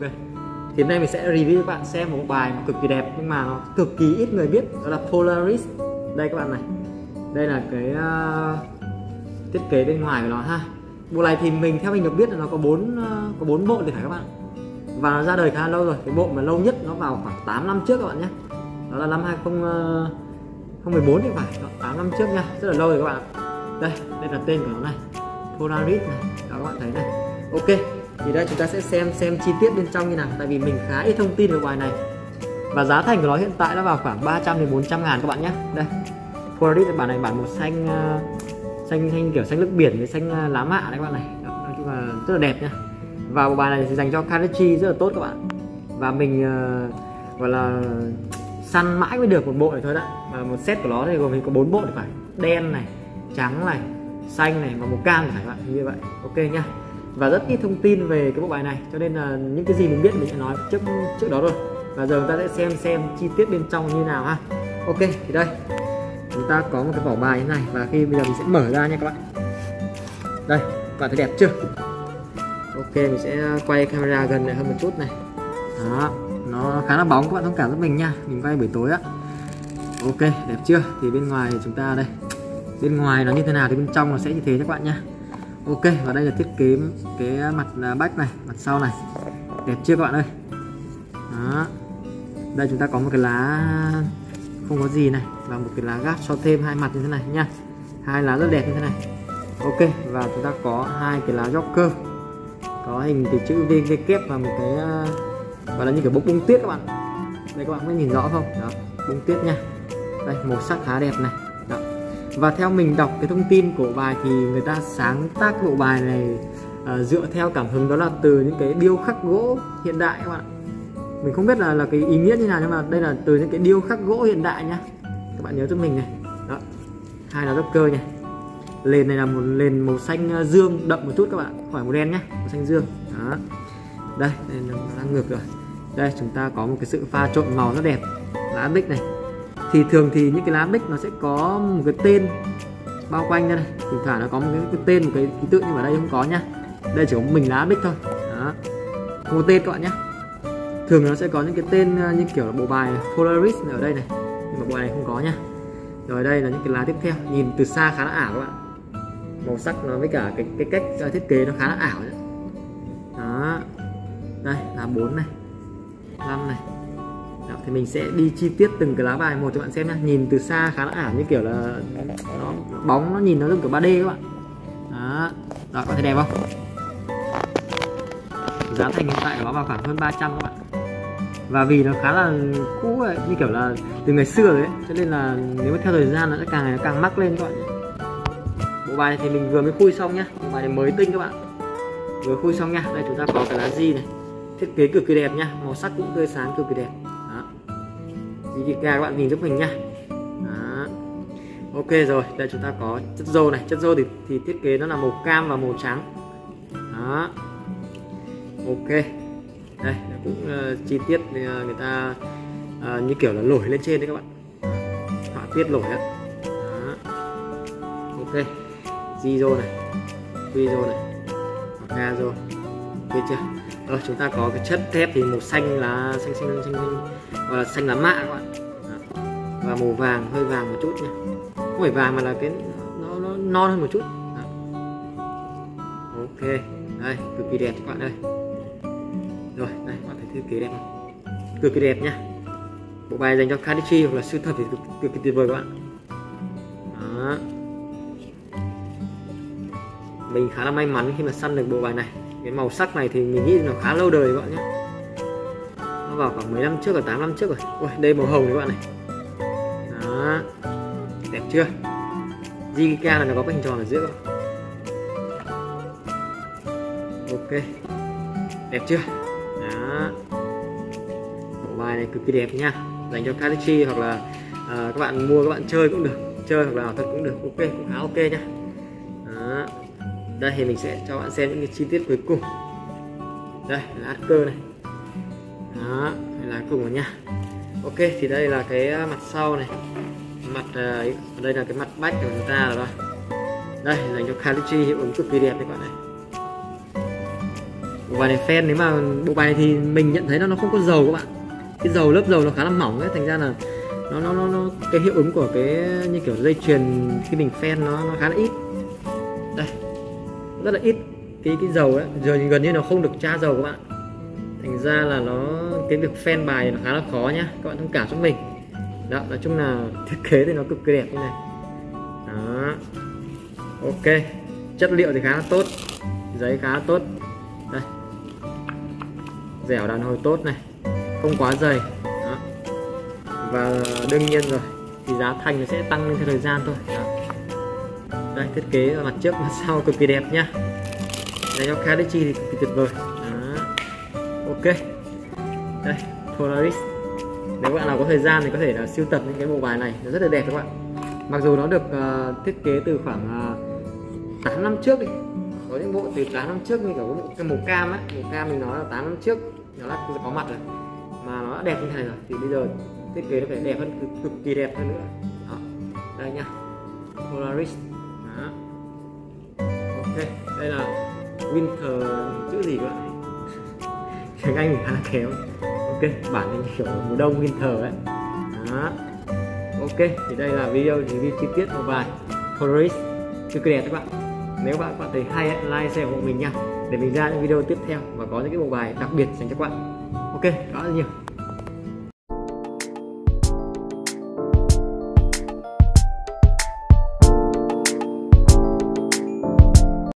Vâng, thì hôm nay mình sẽ review các bạn xem một bài cực kỳ đẹp nhưng mà nó cực kỳ ít người biết đó là Polaris. Đây các bạn này. Đây là cái uh, thiết kế bên ngoài của nó ha. Bộ này thì mình theo mình được biết là nó có bốn uh, có bốn bộ thì phải các bạn. Và nó ra đời khá lâu rồi. Cái bộ mà lâu nhất nó vào khoảng 8 năm trước các bạn nhé. Đó là năm 20 2014 ờ, thì phải. 8 năm trước nha. Rất là lâu rồi các bạn đây đây là tên của nó này. Polaris này. Đó các bạn thấy này. Ok thì đây chúng ta sẽ xem xem chi tiết bên trong như nào. Tại vì mình khá ít thông tin về bài này. Và giá thành của nó hiện tại đã vào khoảng 300 đến 400 ngàn các bạn nhé. Đây Polaris bản này bản màu xanh ờ, xanh xanh kiểu xanh nước biển với xanh ờ, lá mạ đấy các bạn này. Đó, nói chung là rất là đẹp nha và bộ bài này thì dành cho Karachi rất là tốt các bạn. Và mình uh, gọi là săn mãi mới được một bộ này thôi đã. Và một set của nó thì gồm có bốn bộ thì phải. Đen này trắng này xanh này và màu cam phải bạn. Như vậy ok nhá và rất ít thông tin về cái bộ bài này. Cho nên là những cái gì mình biết mình sẽ nói trước trước đó rồi và giờ chúng ta sẽ xem xem chi tiết bên trong như nào ha. Ok, thì đây. Chúng ta có một cái vỏ bài như này và khi bây giờ mình sẽ mở ra nha các bạn. Đây, các bạn thấy đẹp chưa? Ok, mình sẽ quay camera gần lại hơn một chút này. Đó, nó khá là bóng các bạn thông cảm giúp mình nha. Mình quay buổi tối á. Ok, đẹp chưa? Thì bên ngoài chúng ta đây. Bên ngoài nó như thế nào thì bên trong nó sẽ như thế các bạn nhá ok, và đây là thiết kế cái mặt à, bách này, mặt sau này. Đẹp chưa các bạn ơi? Đó. Đây chúng ta có một cái lá không có gì này, và một cái lá gác cho thêm hai mặt như thế này nha hai lá rất đẹp như thế này. Ok, và chúng ta có hai cái lá joker. Có hình cái chữ V V kép và một cái à, và gọi là như kiểu bông bông tuyết các bạn. Đây các bạn có nhìn rõ không? Đó, bông tuyết nha. Đây, màu sắc khá đẹp này và theo mình đọc cái thông tin của bài thì người ta sáng tác bộ bài này uh, dựa theo cảm hứng đó là từ những cái điêu khắc gỗ hiện đại các bạn mình không biết là là cái ý nghĩa như nào nhưng mà đây là từ những cái điêu khắc gỗ hiện đại nhá. Các bạn nhớ giúp mình này. Đó. Hai là cơ nhỉ nền này là một nền màu xanh ờ, dương đậm một chút các bạn khỏi màu đen nhé màu xanh dương. Đó. Đây đây là đang ngược rồi. Đây chúng ta có một cái sự pha trộn màu rất đẹp. Lá bích này thì thường thì những cái lá bích nó sẽ có một cái tên bao quanh đây này. Thỉnh thoảng nó có một cái, cái tên một cái ký tự nhưng mà đây không có nhá. Đây chỉ có mình lá bích thôi. Đó. Không có tên các bạn nhé thường nó sẽ có những cái tên ờ, như kiểu là bộ bài Polaris ở đây này. Nhưng mà bộ này không có nha rồi đây là những cái lá tiếp theo. Nhìn từ xa khá là ảo các bạn. Màu sắc nó với cả cái cái cách ờ, thiết kế nó khá là ảo đó. Đây là bốn này. Năm này thì mình sẽ đi chi tiết từng cái lá bài một cho bạn xem nhá. nhìn từ xa khá là ảo như kiểu là nó bóng nó nhìn nó giống kiểu 3D các bạn. Đó đó có thấy đẹp không? Giá thành hiện tại của nó vào khoảng hơn 300 các bạn. Và vì nó khá là cũ ấy, như kiểu là từ ngày xưa đấy cho nên là nếu mà theo thời gian nó sẽ càng ngày nó càng mắc lên các bạn. Bộ bài này thì mình vừa mới khui xong nhá. Bộ bài này mới tinh các bạn. Vừa khui xong nha. Đây chúng ta có cái lá di này. Thiết kế cực kỳ đẹp nhá màu sắc cũng tươi sáng cực kỳ đẹp đó gà các bạn nhìn giúp mình nhá. Đó. ok rồi đây chúng ta có chất dâu này. Chất dâu thì, thì thiết kế nó là màu cam và màu trắng. Đó. Ok. Đây cũng uh, chi tiết uh, người ta uh, như kiểu là nổi lên trên đấy các bạn. Họa tiết nổi á. Ok. Zizo này. Vizo này. Nga rồi ok chưa? Rồi chúng ta có cái chất thép thì màu xanh là xanh xanh xanh, xanh ờ, gọi là xanh lá mạ các bạn. Đó. và màu vàng hơi vàng một chút nha. Không phải vàng mà là cái nó, nó non hơn một chút. Đó. ok đây cực kỳ đẹp các bạn ơi. Rồi đây các bạn thấy thiết kế đẹp không? Cực kỳ đẹp nhá bộ bài dành cho Kadichi hoặc là sưu tập thì cực, cực kỳ tuyệt vời các bạn. Đó. Mình khá là may mắn khi mà săn được bộ bài này cái màu sắc này thì mình nghĩ nó khá lâu đời các bạn nhé. Nó vào khoảng mấy năm trước rồi 8 năm trước rồi. Ui, đây màu hồng các bạn này. Đó. Đẹp chưa? Zika là nó có cái hình tròn ở giữa. Ok. Đẹp chưa? Đó. Bộ bài này cực kỳ đẹp nha. Dành cho Kalichi hoặc là uh, các bạn mua các bạn chơi cũng được. Chơi hoặc là thật cũng được. Ok cũng khá ok nha đây thì mình sẽ cho bạn xem những cái chi tiết cuối cùng. Đây là át cơ này. Đó là cùng rồi nha ok thì đây là cái à, mặt sau này. Mặt à, đây là cái mặt bách của chúng ta rồi đây dành cho Kalichi hiệu ứng cực kỳ đẹp các bạn này. Bộ bài này fan nếu mà bộ bài này thì mình nhận thấy nó nó không có dầu các bạn. Cái dầu lớp dầu nó khá là mỏng ấy thành ra là nó nó nó, nó cái hiệu ứng của cái như kiểu dây chuyền khi mình fan nó nó khá là ít rất là ít. Cái cái dầu ấy giờ gần như nó không được tra dầu các bạn. Thành ra là nó, cái việc phen bài nó khá là khó nhá. Các bạn thông cảm giúp mình. Đó, nói chung là thiết kế thì nó cực kỳ đẹp như này. Đó. Ok. Chất liệu thì khá là tốt. Giấy khá là tốt. Đây. Dẻo đàn hồi tốt này. Không quá dày. Đó. và đương nhiên rồi, thì giá thành nó sẽ tăng lên theo thời gian thôi. Đó đây thiết kế mặt trước mặt sau cực kỳ đẹp nhá. Đây cho Kadichi thì cực kỳ tuyệt vời. Đó. ok. Đây Polaris. Nếu bạn nào có thời gian thì có thể là siêu tập những cái bộ bài này. Nó rất là đẹp các bạn. Mặc dù nó được uh, thiết kế từ khoảng ờ, uh, 8 năm trước đi. Có những bộ từ 8 năm trước như kiểu bộ cái màu cam á. Màu cam mình nói là 8 năm trước. Nó đã có mặt rồi. Mà nó đã đẹp như thế này rồi. Thì bây giờ thiết kế nó phải đẹp hơn cực, cực kỳ đẹp hơn nữa. Đó. đây nha Polaris ok đây là Winter, chữ gì các bạn? Tiếng Anh khá là kém ok, bản anh kiểu mùa đông winter ấy. Đó. Ok, thì đây là video review chi tiết một bài Polaris cực kỳ đẹp các bạn. Nếu bạn bạn thấy hay like, share ủng hộ mình nha. Để mình ra những video tiếp theo và có những cái bộ bài đặc biệt dành cho các bạn. Ok đó là nhiều.